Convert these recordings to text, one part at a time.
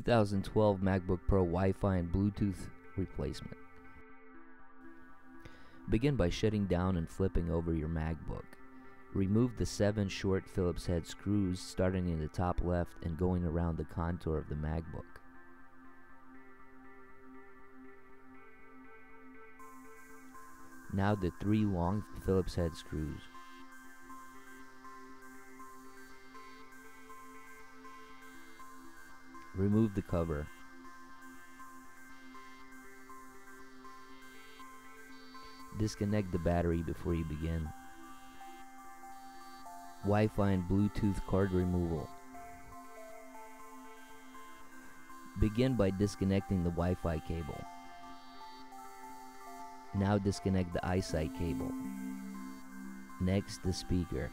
2012 MacBook Pro Wi-Fi and Bluetooth replacement. Begin by shutting down and flipping over your MacBook. Remove the seven short Phillips head screws starting in the top left and going around the contour of the MacBook. Now the three long Phillips head screws. Remove the cover. Disconnect the battery before you begin. Wi-Fi and Bluetooth card removal. Begin by disconnecting the Wi-Fi cable. Now disconnect the iSight cable. Next, the speaker.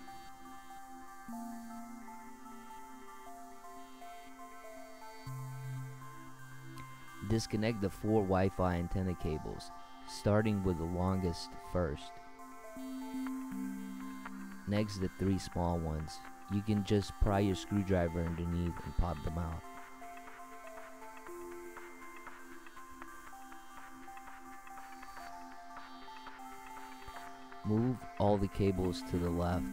Disconnect the four Wi-Fi antenna cables, starting with the longest first. Next, the three small ones. You can just pry your screwdriver underneath and pop them out. Move all the cables to the left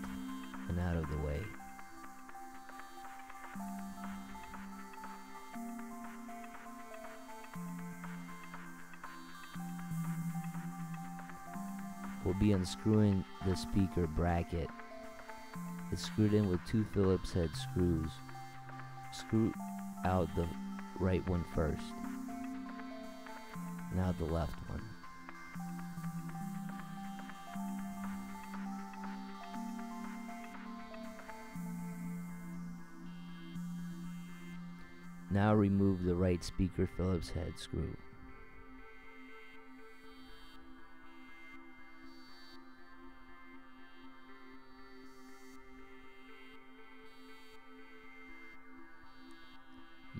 and out of the way. We'll be unscrewing the speaker bracket. It's screwed in with two Phillips head screws. Screw out the right one first. Now the left one. Now remove the right speaker Phillips head screw.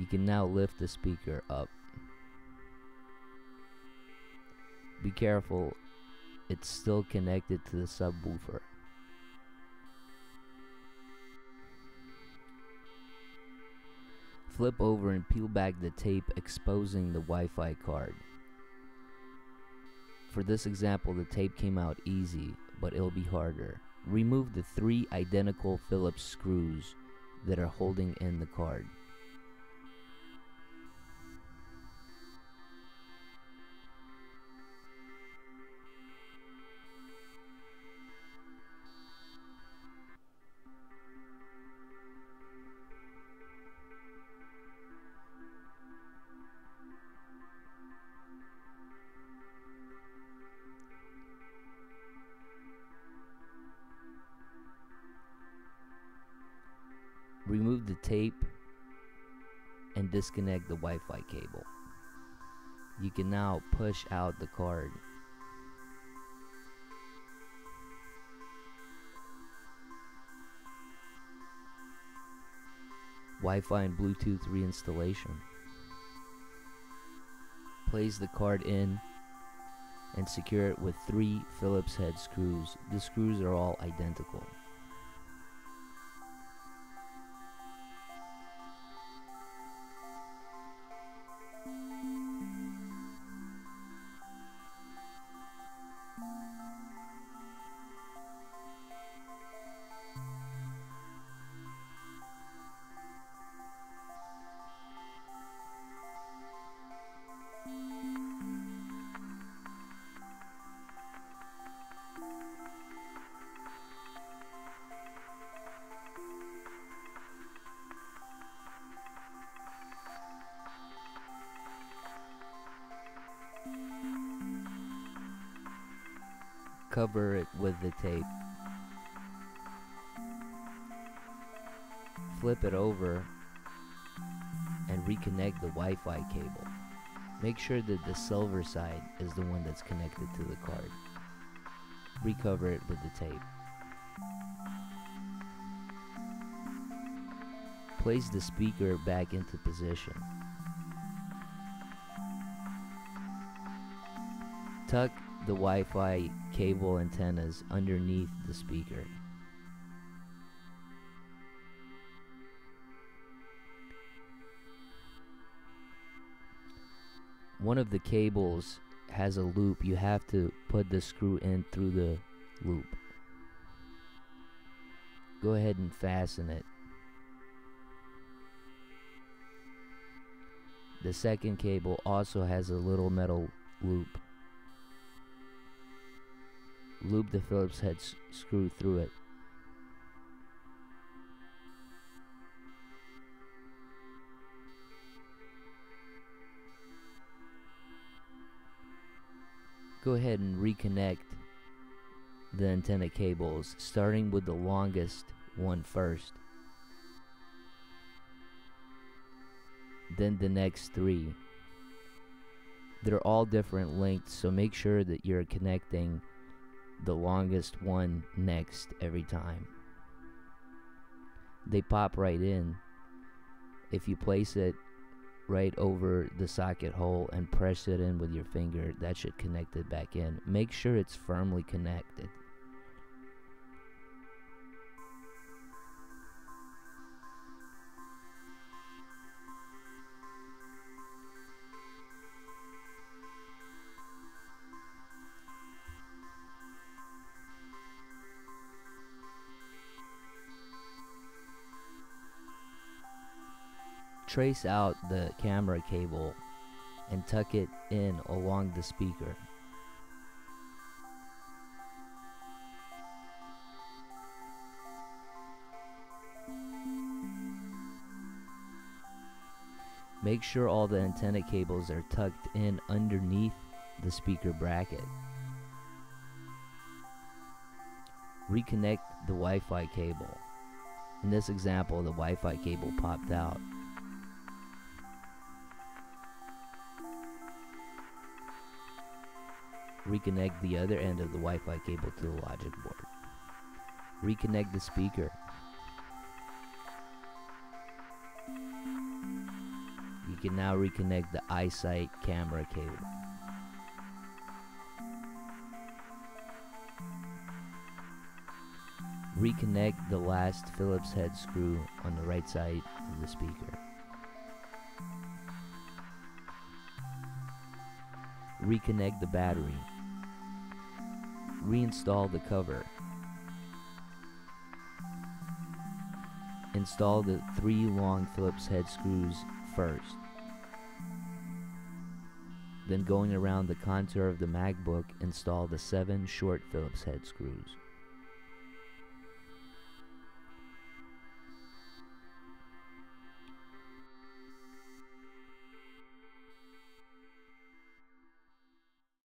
You can now lift the speaker up. Be careful, it's still connected to the subwoofer. Flip over and peel back the tape exposing the Wi-Fi card. For this example, the tape came out easy, but it'll be harder. Remove the three identical Phillips screws that are holding in the card. Remove the tape and disconnect the Wi-Fi cable. You can now push out the card. Wi-Fi and Bluetooth reinstallation. Place the card in and secure it with three Phillips head screws. The screws are all identical. Cover it with the tape. Flip it over and reconnect the Wi-Fi cable. Make sure that the silver side is the one that's connected to the card. Recover it with the tape. Place the speaker back into position. Tuck the Wi-Fi cable antennas underneath the speaker. one of the cables has a loop. You have to put the screw in through the loop. Go ahead and fasten it. The second cable also has a little metal loop. Loop the Phillips head screw through it. Go ahead and reconnect the antenna cables, starting with the longest one first. Then the next three. They're all different lengths, so make sure that you're connecting the longest one next every time. They pop right in. If you place it right over the socket hole and press it in with your finger, that should connect it back in. Make sure it's firmly connected. Trace out the camera cable and tuck it in along the speaker. Make sure all the antenna cables are tucked in underneath the speaker bracket. Reconnect the Wi-Fi cable. In this example, the Wi-Fi cable popped out. Reconnect the other end of the Wi-Fi cable to the logic board. Reconnect the speaker. You can now reconnect the iSight camera cable. Reconnect the last Phillips head screw on the right side of the speaker. Reconnect the battery reinstall the cover. Install the three long Phillips head screws first. Then going around the contour of the MacBook, install the seven short Phillips head screws.